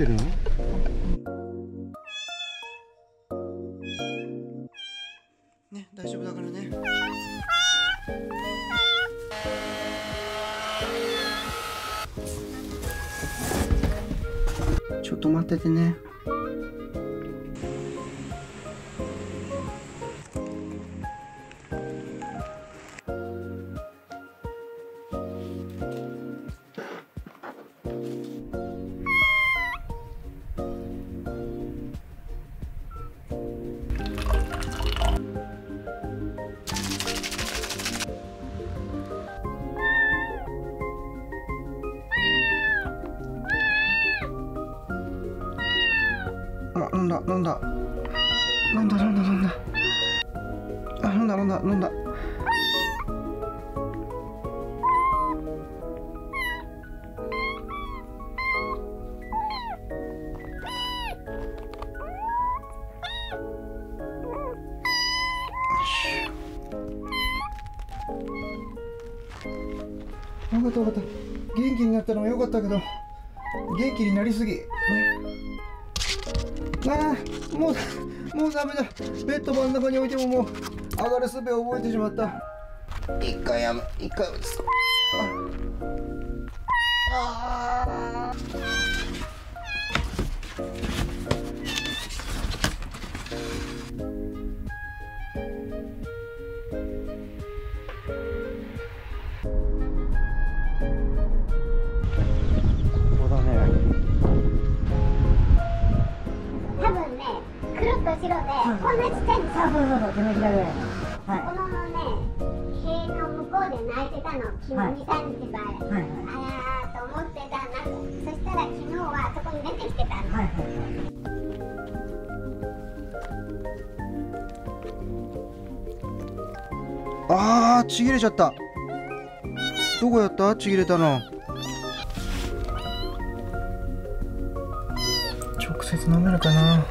生きてるの？ね大丈夫だからね。ちょっと待っててねんだ飲んだ。飲んだ飲んだ飲んだ。あ飲んだ飲んだ飲んだ。よかったよかった。元気になったのはよかったけど元気になりすぎ、ね。ああ。もうもうダメだ。ベッド真ん中に置いてももう上がる術を覚えてしまった。一回やめ一回落ちそう白でこんなちっちゃいんですよ。そうそうそう、手のひらぐらい。はい。このね、塀の向こうで泣いてたの、昨日はい2、3日前。はいあらーと思ってたな。そしたら昨日はそこに出てきてたの。はいはいはい。あーちぎれちゃったどこやった？ちぎれたの直接飲めるかな？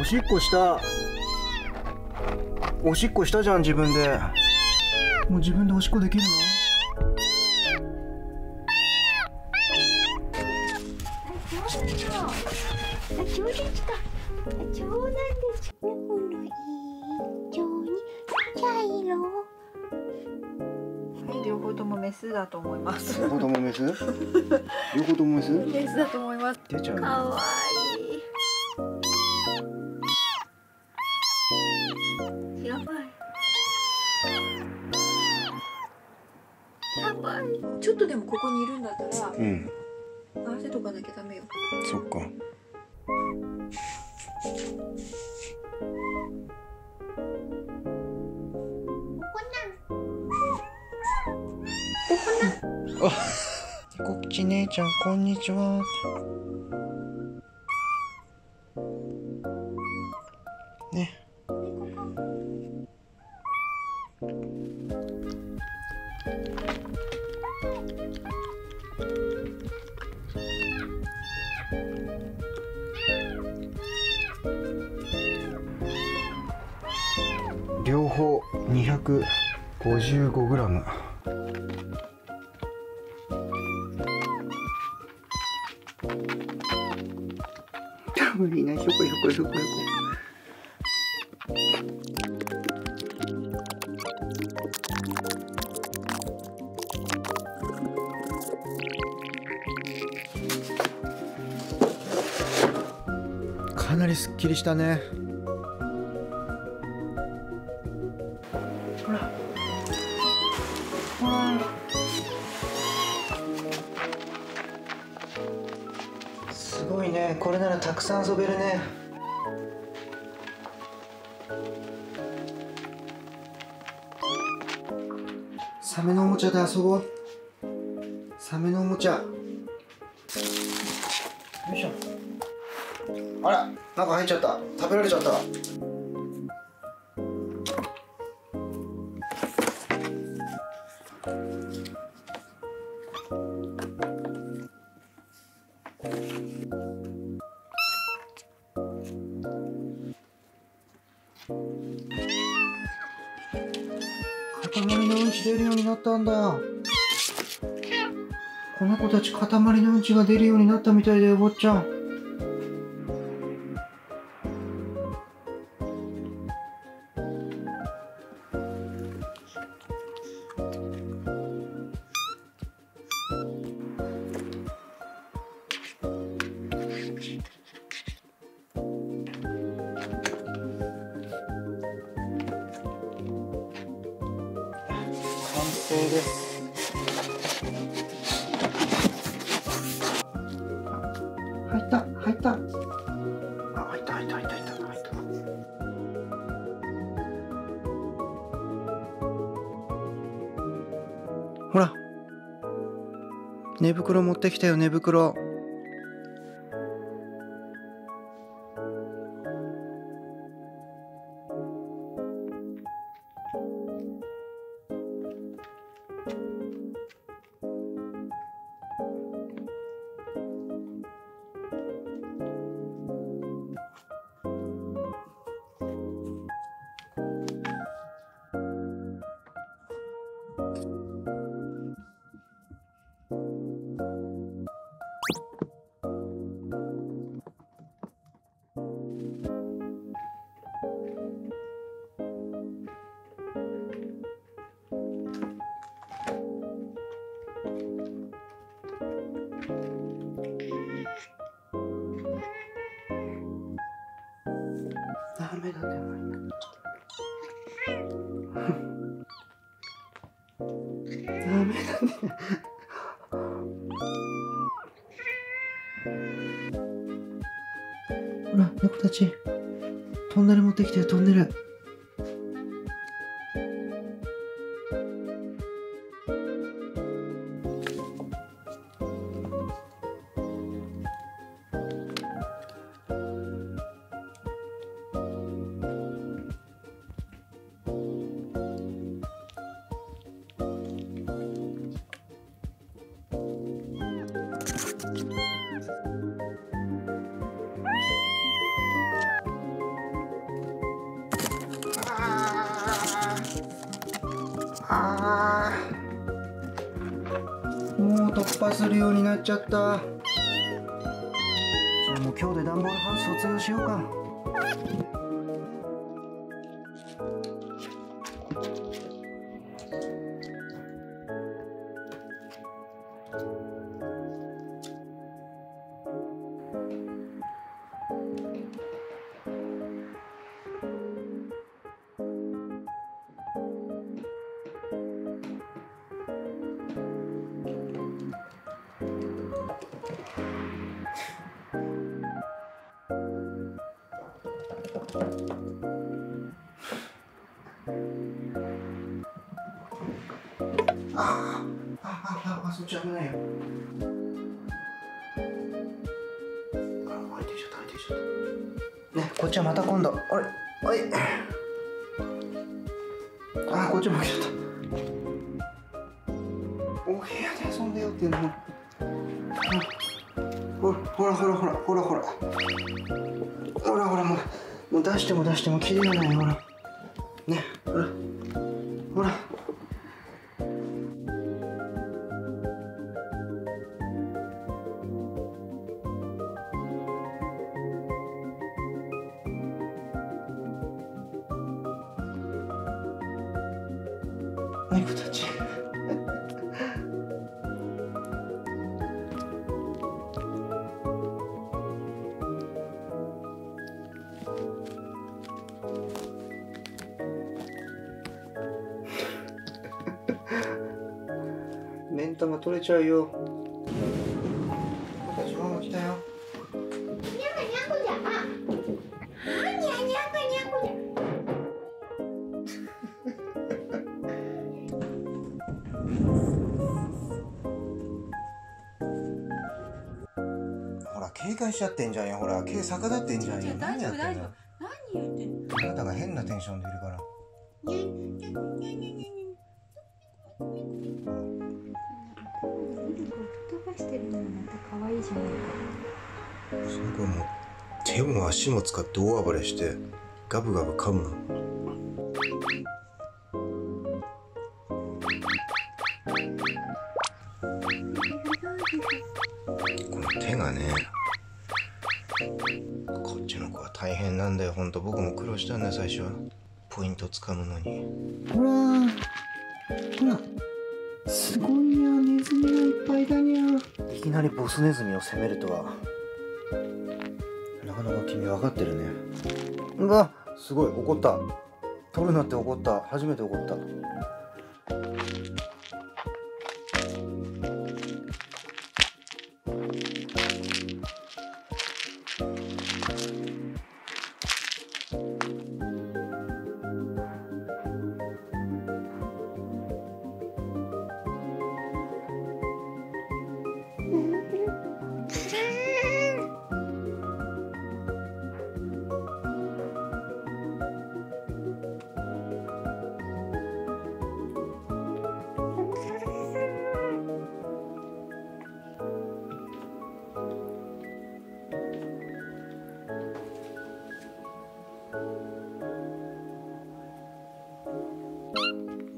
おしっこした。おしっこしたじゃん自分で。もう自分でおしっこできるの？あ、ちょうですか。あ、ちょうなんです。このいい。ちょうに茶色。両方ともメスだと思います。両方ともメス両方ともメスメスだと思います。出ちゃうねかわいい。ここにいるんだったら、うん。合わせとかなきゃダメよ。そっか。あこっち姉ちゃんこんにちは。ねりすっきりしたね。ほら。ほらすごいね。これならたくさん遊べるね。サメのおもちゃで遊ぼうちゃった。食べられちゃった。塊のうんち出るようになったんだ。この子たち塊のうんちが出るようになったみたいだよ坊ちゃん。完成です入った入ったあ入った入った入った入った入ったほら。寝袋持ってきたよ寝袋。ほら猫たち。トンネル持ってきてトンネル。するようになっちゃった。じゃあもう今日で段ボールハウス卒業しようか。あそっち危ないよ。あ開いてきちゃった開いてきちゃった。ねこっちはまた今度。あれはい。あこっちも来ちゃった。お部屋で遊んでよっていうの。もほらほらほらほらほらほら。ほらほらもうもう出しても出しても切れがないほら。猫たち。目ん玉取れちゃうよ。しちゃってんじゃんよほら毛逆立ってんじゃんよ大丈夫何やってんの？何言ってんの？あなたが変なテンションでいるから。音がしてるのもまた可愛いじゃないか。その子も手も足も使って大暴れしてガブガブ噛むの僕も苦労したんだよ最初は？ポイントつかむのに。ほらほら。すごいにゃネズミがいっぱいだにゃ。いきなりボスネズミを攻めるとは。なかなか君分かってるね。うわすごい怒った。取るなって怒った。初めて怒った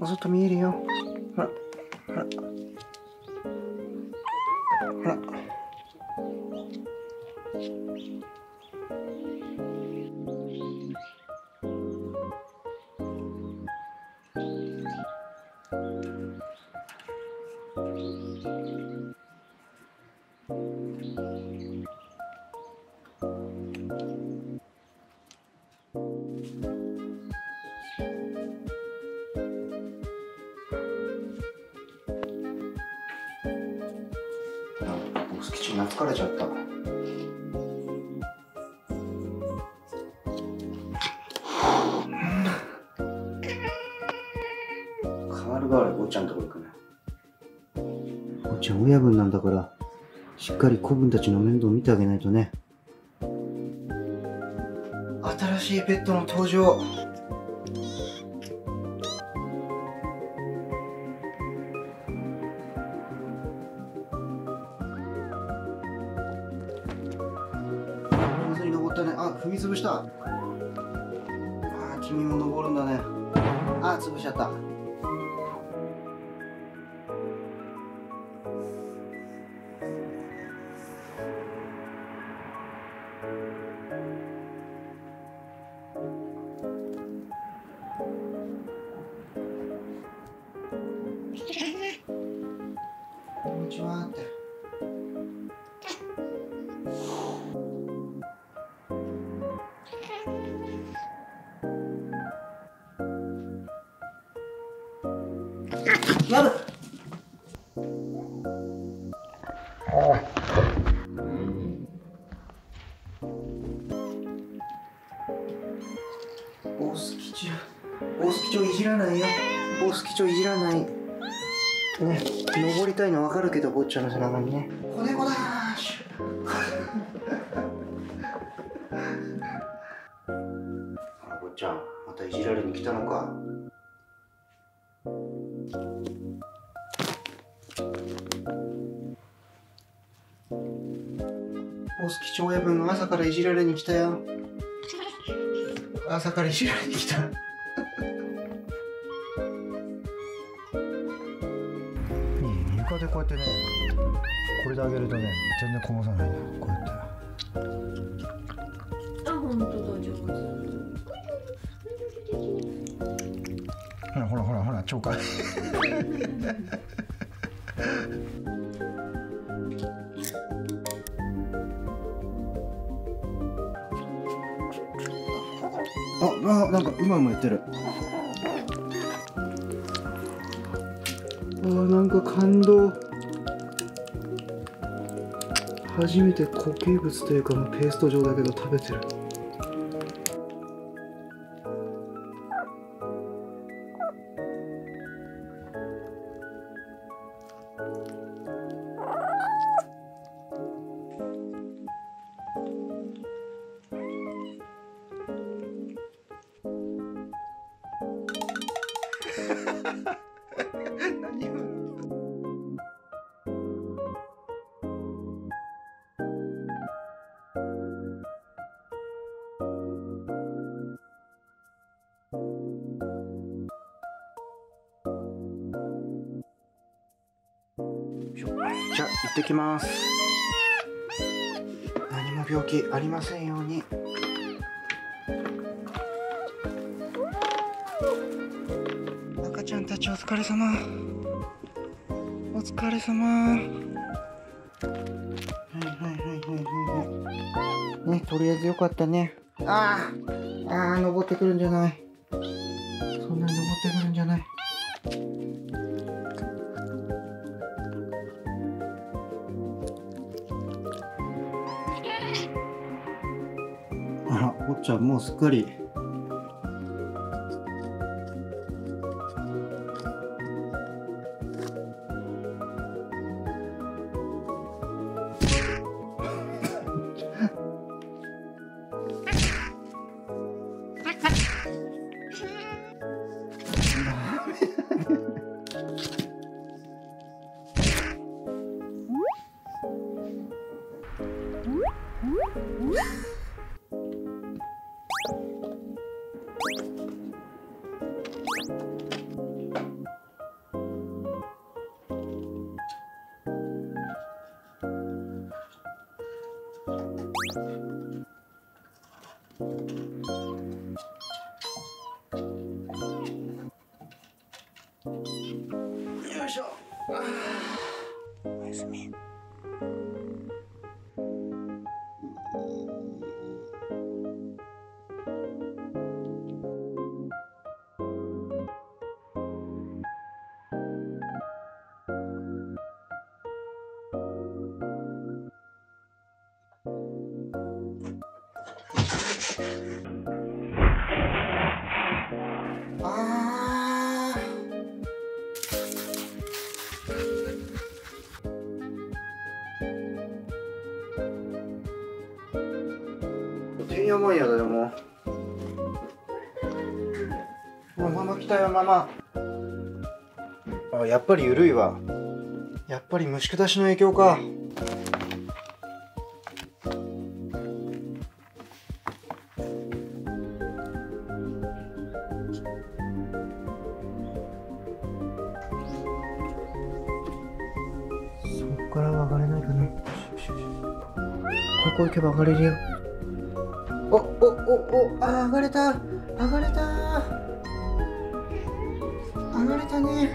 ずっと見えるよ。変わる変わる坊ちゃんとこ行くね坊ちゃん親分なんだからしっかり子分たちの面倒見てあげないとね新しいペットの登場ボス基調いじらない。ね登りたいの分かるけど坊ちゃんの背中にね。子猫だーし。ほら坊ちゃんまたいじられに来たのか。ボス基調親分が朝からいじられに来たよ。朝からいじられに来たでこうやってねこれであげるとね全然こぼさないんだよこうやって。あ本当だ上手ほらほらほら超過 ああなんかうまいうまい言ってるか感動初めて固形物というかペースト状だけど食べてる何ってきます。何も病気ありませんように。赤ちゃんたちお疲れ様。お疲れ様。はいはいはいはいはいねとりあえずよかったね。ああああ登ってくるんじゃない。そんなに登ってくるんじゃない。あら、おっちゃんもうすっかり。おやすみ。てんやまんやだよも。うもうママ来たよママあ。やっぱり緩いわ。やっぱり虫下しの影響か。そっからは上がれないかな。ここ行けば上がれるよお、お、お、お、あ、上がれた。上がれた。上がれたね。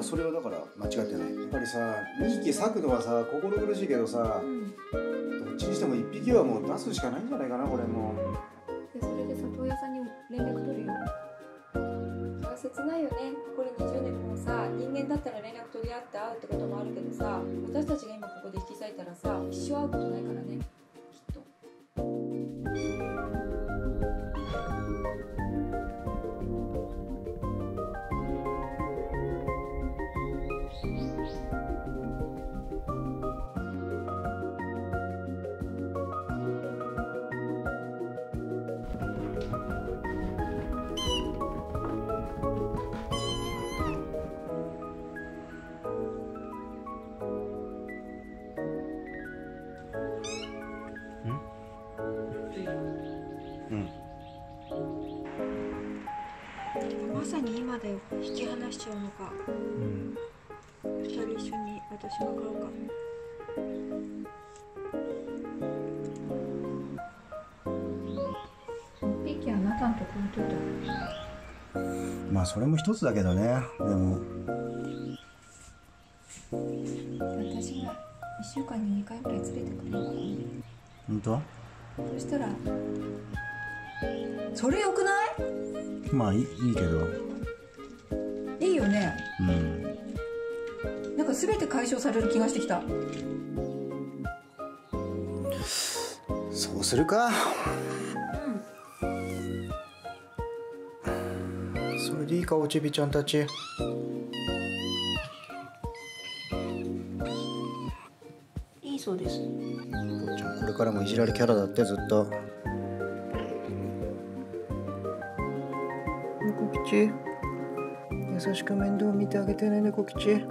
今それはだから間違ってない。やっぱりさ2匹咲くのはさ心苦しいけどさ、うん、どっちにしても1匹はもう出すしかないんじゃないかなこれも。でそれで里親さんに連絡取るよ。切ないよね。これ20年もさ人間だったら連絡取り合って会うってこともあるけどさ私たちが今ここで引き裂いたらさ一生会うことないからね。さに今だよ引き離しちゃうのか。うん二人一緒に私が買うか。ピッキーあなたんとこにといたまあそれも一つだけどね。でも。私が1週間に2回ぐらい連れてくれるから本当？そしたら。それよくない？まあいいいいけどよね。うん。なんか全て解消される気がしてきた。そうするか。それでいいかおちびちゃんたち。いいそうです。おちゃんこれからもいじられキャラだってずっと。猫吉優しく面倒見てあげてね猫吉。